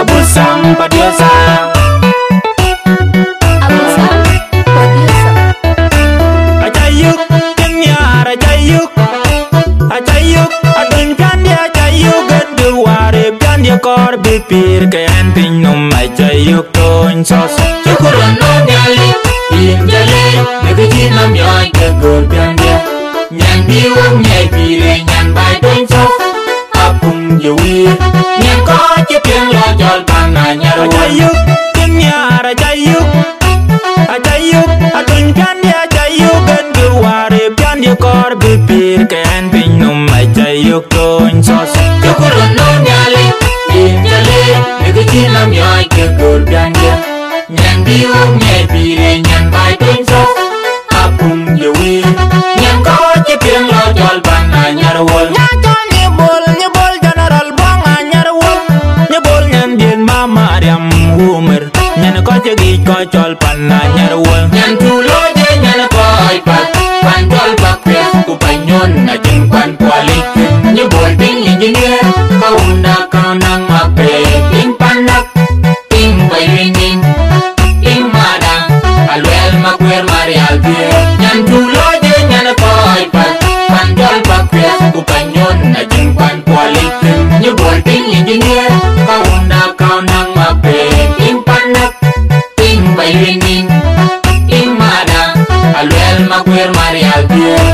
Abusam Padiosa Abusam Producer Achayuk Kenyar Achayuk Achayuk Adun Pyandia Achayuk Gadu Ware Pyandia Kor Bipir Kayan Pinyum Achayuk Tony Sos Chukuran no nyali Injale Nagajin nam yoy Kagol pyandia Nyan biwang nyay pire Nyan bay doin sos. Apung yawi Nyan ko chipiang lo jol pang na nyarwa Achayuk Kenyar Achayuk Achayuk Adun Pyandia Achayuk Gadu Ware Pyandia Kor Bipir Kayan Pinyum Achayuk Tony Sos Kaunda kau nang mape Ping panak Ping bay ringing Ping madang Alwel makwer marial beer Nyan tulo de nyan poi pat Pan tol bak pes ku panyon na jing pan kualik Nyo bol ping engineer Kaunda kau nang mape Ping panak Ping bay ringing Ping madang Alwel makwer marial beer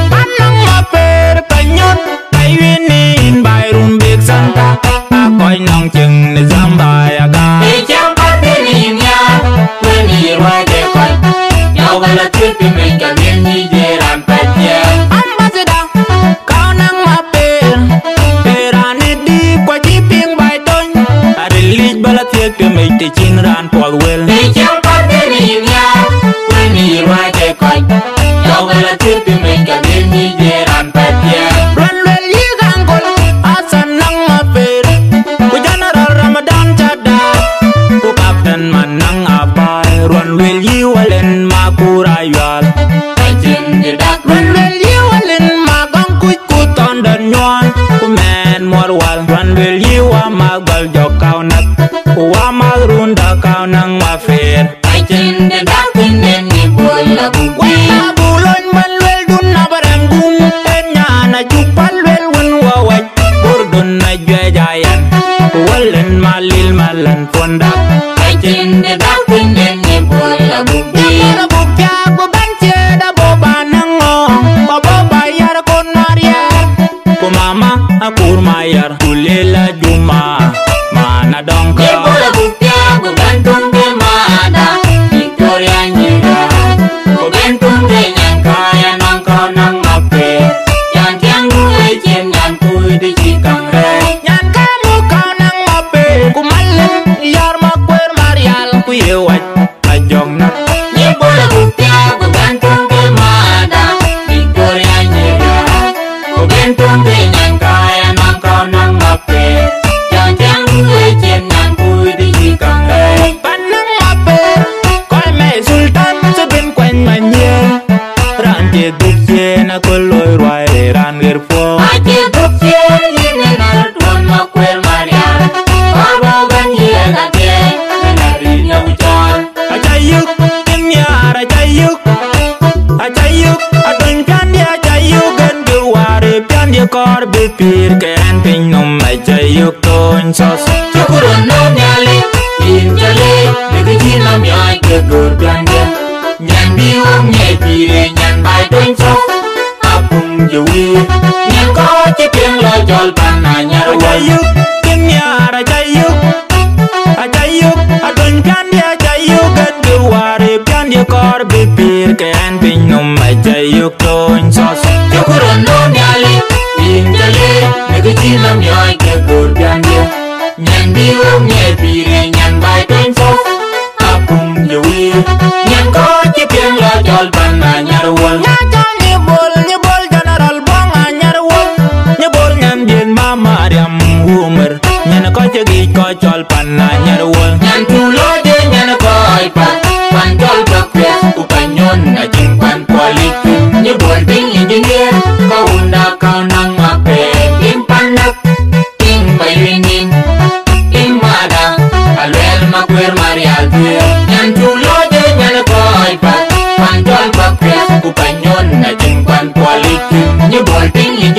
abay Run well yi walen makura yal I think the dark Run well yi walen magong kuj ku tondan nyuan Ku men mor wal. Run well yi wa magbal jok kau nak Ku wa magrunda kau nang mafer I think the dark in the boy la bulon man wel dun na barang gum Enya na chupal wel wen wawaj Burdun na jayan. Walen malil malan fondak a kurmayar kulela po Ake bukye yine na tuan makwer marial Babo ganye gate Nari nyaujan Achayuk Kenyar achayuk Achayuk Adun pandi achayuk Gandu ware pandi kor bipir Kayan pinyum achayuk Tony sos Chukurun no nyali Injale Nagiji nam yoy ke gur biangya Nyan biwang nye pire Nyan bai doin sok Apung jawi Nyan ko chipiang lo jol pan na nyarwa Achayuk Kenyar achayuk Achayuk Adun pandi achayuk Gandu ware cho cô bipir Kayan nhà li Tony chạy li mấy cái Injale Nagiji nam kia cột gur biangya Nyan đi nye nhẹ nyan wol nyan tulo de nyan boy pa pandol ba upanyon na jingpan kwalik ni boarding engineer kau kaunda kau nang mape. Im panak im bayinin im mada alwel makwer marial tuyo nyan tulo de nyan boy pa. Pandol ba upanyon na jingpan kwalik ni boarding engineer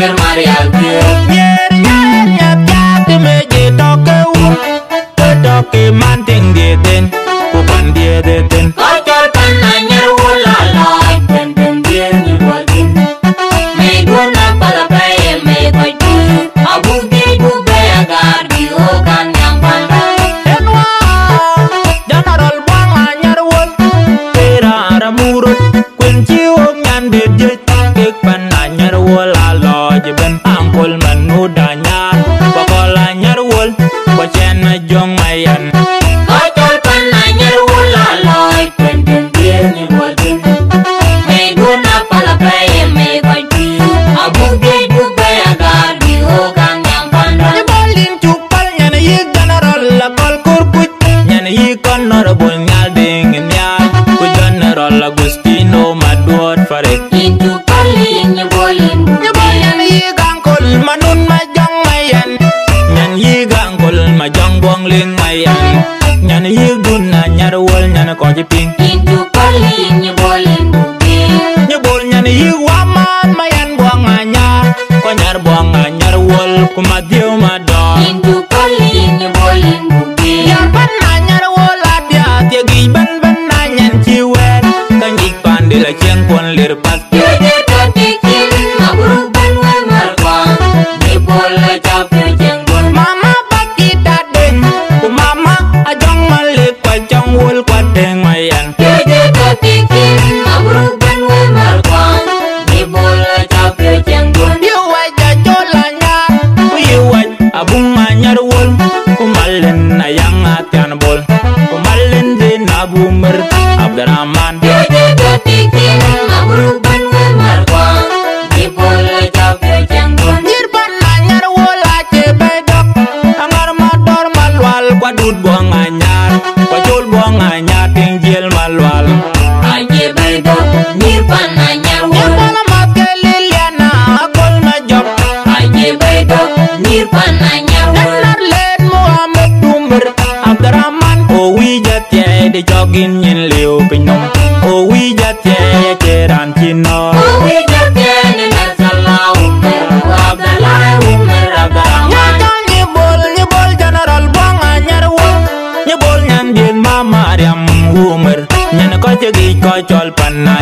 mujer marear al pie. maya đun ye gun na nyara wal nyana koji ping that I'm Abdurrahman todo el pana.